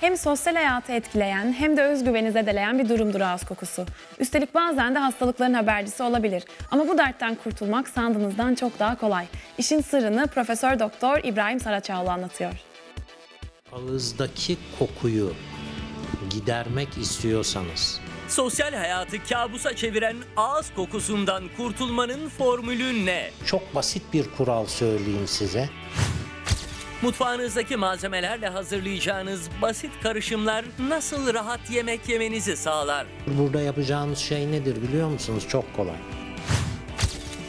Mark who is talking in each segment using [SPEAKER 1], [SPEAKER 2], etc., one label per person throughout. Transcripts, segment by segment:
[SPEAKER 1] Hem sosyal hayatı etkileyen hem de özgüveni zedeleyen bir durumdur ağız kokusu. Üstelik bazen de hastalıkların habercisi olabilir. Ama bu dertten kurtulmak sandığınızdan çok daha kolay. İşin sırrını Profesör Doktor İbrahim Saraçoğlu anlatıyor.
[SPEAKER 2] Ağızdaki kokuyu gidermek istiyorsanız
[SPEAKER 3] Sosyal hayatı kabusa çeviren ağız kokusundan kurtulmanın formülü ne?
[SPEAKER 2] çok basit bir kural söyleyeyim size.
[SPEAKER 3] Mutfağınızdaki malzemelerle hazırlayacağınız basit karışımlar nasıl rahat yemek yemenizi sağlar?
[SPEAKER 2] Burada yapacağınız şey nedir biliyor musunuz? Çok kolay.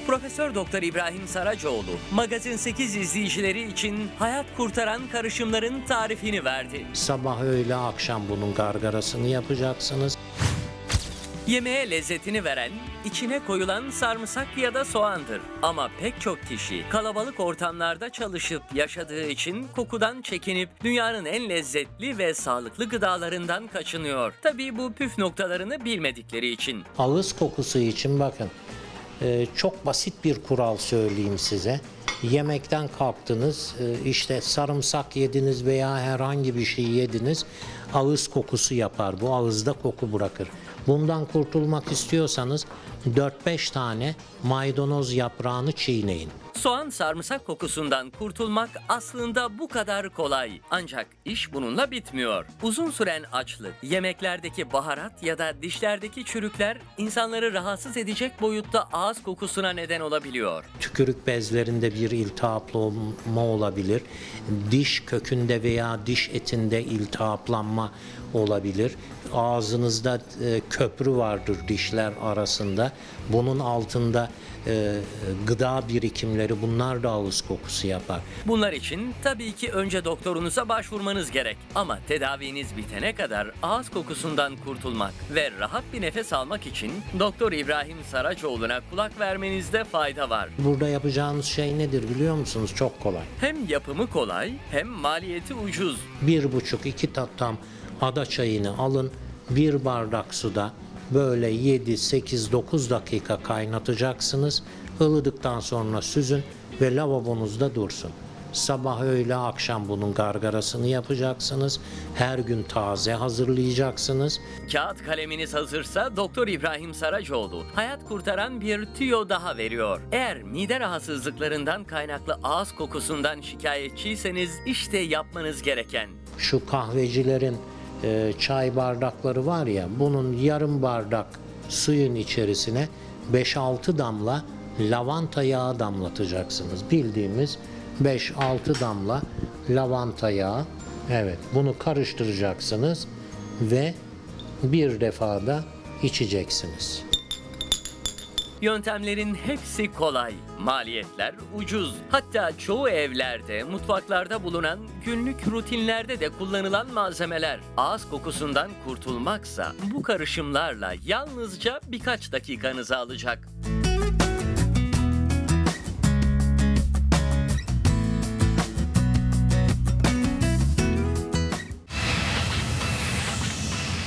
[SPEAKER 3] Profesör Doktor İbrahim Saracoğlu, Magazin 8 izleyicileri için hayat kurtaran karışımların tarifini verdi.
[SPEAKER 2] Sabah öğle akşam bunun gargarasını yapacaksınız.
[SPEAKER 3] Yemeğe lezzetini veren, içine koyulan sarımsak ya da soğandır. Ama pek çok kişi kalabalık ortamlarda çalışıp yaşadığı için kokudan çekinip dünyanın en lezzetli ve sağlıklı gıdalarından kaçınıyor. Tabii bu püf noktalarını bilmedikleri için.
[SPEAKER 2] Ağız kokusu için bakın e, çok basit bir kural söyleyeyim size. Yemekten kalktınız e, işte sarımsak yediniz veya herhangi bir şey yediniz ağız kokusu yapar. Bu ağızda koku bırakır. Bundan kurtulmak istiyorsanız 4-5 tane maydanoz yaprağını çiğneyin.
[SPEAKER 3] Soğan sarımsak kokusundan kurtulmak aslında bu kadar kolay. Ancak iş bununla bitmiyor. Uzun süren açlık, yemeklerdeki baharat ya da dişlerdeki çürükler insanları rahatsız edecek boyutta ağız kokusuna neden olabiliyor.
[SPEAKER 2] Tükürük bezlerinde bir iltihaplanma olabilir. Diş kökünde veya diş etinde iltihaplanma olabilir. Ağzınızda e, köprü vardır dişler arasında. Bunun altında e, gıda birikimleri bunlar da ağız kokusu yapar.
[SPEAKER 3] Bunlar için tabii ki önce doktorunuza başvurmanız gerek. Ama tedaviniz bitene kadar ağız kokusundan kurtulmak ve rahat bir nefes almak için Doktor İbrahim Saraçoğlu'na kulak vermenizde fayda var.
[SPEAKER 2] Burada yapacağınız şey nedir biliyor musunuz? Çok kolay.
[SPEAKER 3] Hem yapımı kolay hem maliyeti ucuz.
[SPEAKER 2] Bir buçuk iki tatam ada çayını alın. Bir bardak suda böyle 7, 8, 9 dakika kaynatacaksınız. Ilıdıktan sonra süzün ve lavabonuzda dursun. Sabah öğle akşam bunun gargarasını yapacaksınız. Her gün taze hazırlayacaksınız.
[SPEAKER 3] Kağıt kaleminiz hazırsa Doktor İbrahim Saracoğlu hayat kurtaran bir tüyo daha veriyor. Eğer mide rahatsızlıklarından kaynaklı ağız kokusundan şikayetçiyseniz işte yapmanız gereken.
[SPEAKER 2] Şu kahvecilerin e, çay bardakları var ya bunun yarım bardak suyun içerisine 5-6 damla lavanta yağı damlatacaksınız. Bildiğimiz 5-6 damla lavanta yağı. Evet bunu karıştıracaksınız ve bir defada içeceksiniz.
[SPEAKER 3] Yöntemlerin hepsi kolay, maliyetler ucuz. Hatta çoğu evlerde, mutfaklarda bulunan günlük rutinlerde de kullanılan malzemeler. Ağız kokusundan kurtulmaksa bu karışımlarla yalnızca birkaç dakikanızı alacak.